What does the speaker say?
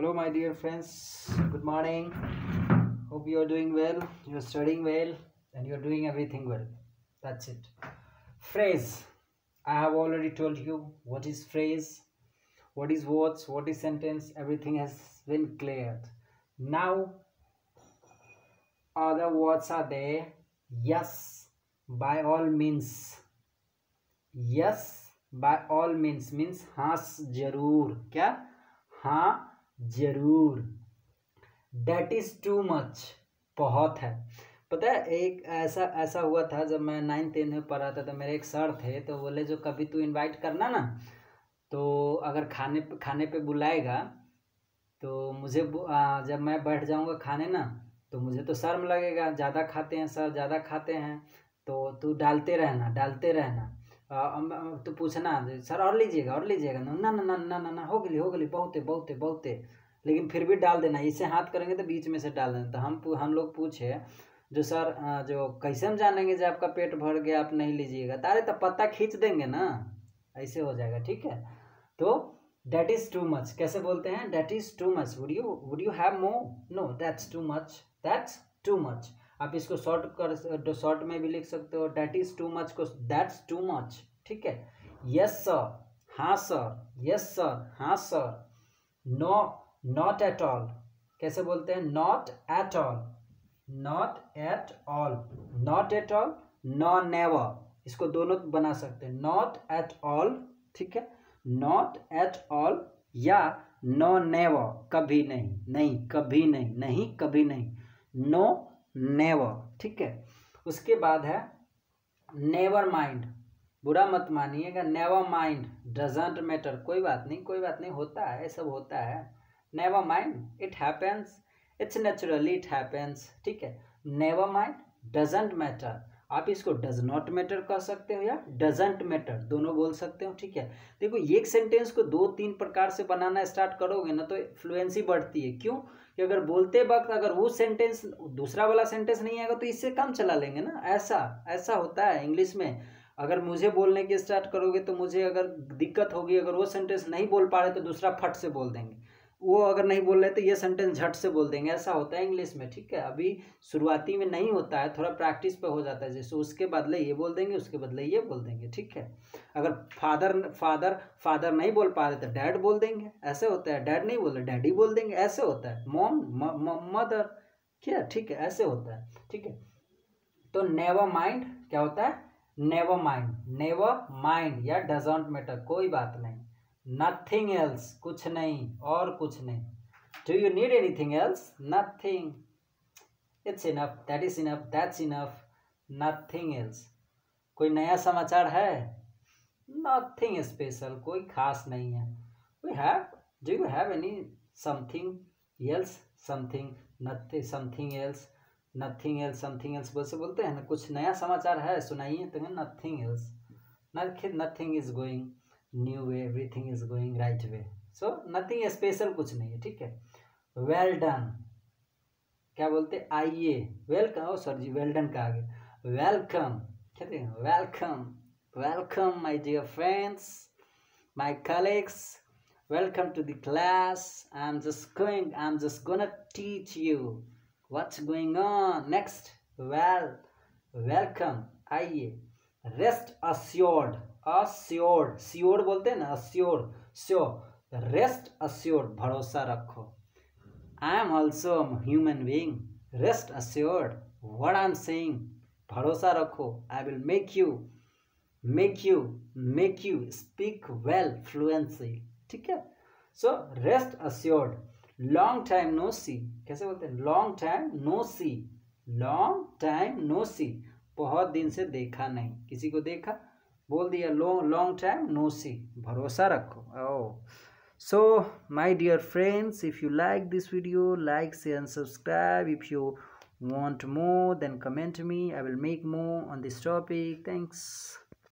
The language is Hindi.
hello my dear friends good morning hope you are doing well you are studying well and you are doing everything well that's it phrase i have already told you what is phrase what is words what is sentence everything has been cleared now other words are there yes by all means yes by all means means हाँ जरूर क्या हाँ ज़रूर। डेट इज़ टू मच बहुत है। पता है एक ऐसा ऐसा हुआ था जब मैं नाइन टेंथ में पढ़ा था तो मेरे एक सर थे तो बोले जो कभी तू इनवाइट करना ना तो अगर खाने खाने पे बुलाएगा तो मुझे आ, जब मैं बैठ जाऊँगा खाने ना तो मुझे तो शर्म लगेगा। ज़्यादा खाते हैं सर ज़्यादा खाते हैं तो तू डालते रहना डालते रहना। तो पूछना सर और लीजिएगा और लीजिएगा। ना ना ना ना ना ना हो गई हो गई बहुत बहुत, बहुते। लेकिन फिर भी डाल देना, इसे हाथ करेंगे तो बीच में से डाल देना। तो हम हम लोग पूछे, जो सर जो कैसे हम जानेंगे जब आपका पेट भर गया, आप नहीं लीजिएगा? तारे तो पत्ता खींच देंगे ना, ऐसे हो जाएगा, ठीक है? तो डेट इज़ टू मच कैसे बोलते हैं? That is too much would you would you have more no that's too much that's too much आप इसको शॉर्ट कर शॉर्ट में भी लिख सकते हो डैट इज़ टू मच को दैट्स टू मच ठीक है? यस सर हाँ सर यस सर हाँ sir no not at all कैसे बोलते हैं? Not at all not at all not at all no never इसको दोनों बना सकते हैं. नॉट एट ऑल ठीक है? नॉट एट ऑल या नो नेवर कभी नहीं. नहीं, कभी नहीं. नहीं, कभी नहीं. नो नेवर, ठीक है? उसके बाद है, नेवर माइंड। बुरा मत मानिएगा, नेवर माइंड। डजेंट मैटर, कोई बात नहीं, कोई बात नहीं, होता है, सब होता है। Never mind it happens it's naturally it happens ठीक है? Never mind, doesn't matter. आप इसको डज नॉट मैटर कह सकते हो या डजेंट मैटर, दोनों बोल सकते हो, ठीक है? देखो, एक सेंटेंस को दो तीन प्रकार से बनाना स्टार्ट करोगे ना तो फ्लुएंसी बढ़ती है। क्यों? कि अगर बोलते वक्त अगर वो सेंटेंस दूसरा वाला सेंटेंस नहीं आएगा तो इससे कम चला लेंगे ना? ऐसा ऐसा होता है इंग्लिश में। अगर मुझे बोलने की स्टार्ट करोगे तो मुझे अगर दिक्कत होगी, अगर वो सेंटेंस नहीं बोल पा रहे तो दूसरा फट से बोल देंगे। वो अगर नहीं बोल रहे तो ये सेंटेंस झट से बोल देंगे। ऐसा होता है इंग्लिश में, ठीक है? अभी शुरुआती में नहीं होता है, थोड़ा प्रैक्टिस पे हो जाता है। जैसे उसके बदले ये बोल देंगे, उसके बदले ये बोल देंगे, ठीक है? अगर फादर फादर फादर नहीं बोल पा रहे तो डैड बोल देंगे। ऐसे होता है। डैड नहीं बोल रहे डैडी बोल देंगे। ऐसे होता है। मॉम मदर क्या? ठीक है, ऐसे होता है, ठीक है? तो नेवर माइंड क्या होता है? नेवर माइंड नेवर माइंड या डजेंट मैटर कोई बात नहीं। नथिंग एल्स कुछ नहीं और कुछ नहीं. Do you need anything else nothing it's enough that is enough that's enough nothing else कोई नया समाचार है? नथिंग स्पेशल कोई खास नहीं है. We have do you have any something else something nothing something else nothing else something else बोल से बोलते हैं ना, कुछ नया समाचार है, सुनाइए तो nothing else nothing is going new way everything is going right way so nothing special कुछ नहीं है ठीक है वेल डन क्या बोलते आइए welcome oh sir ji well done का आगे वेलकम कहते हैं welcome welcome my dear friends my colleagues welcome to the class i'm just going i'm just gonna teach you what's going on next well welcome आइए rest assured Assured sured बोलते हैं ना अस्योर्ड श्योर रेस्ट अस्योर्ड भरोसा रखो। I am also human being rest assured what I am saying भरोसा रखो। I will make you make you make you speak well fluency ठीक है? So rest assured long time no see कैसे बोलते हैं? Long time no see long time no see बहुत दिन से देखा नहीं। किसी को देखा? बोल दिया long long time no see भरोसा रखो ओ so my dear friends if you like this video like share and subscribe if you want more then comment me i will make more on this topic thanks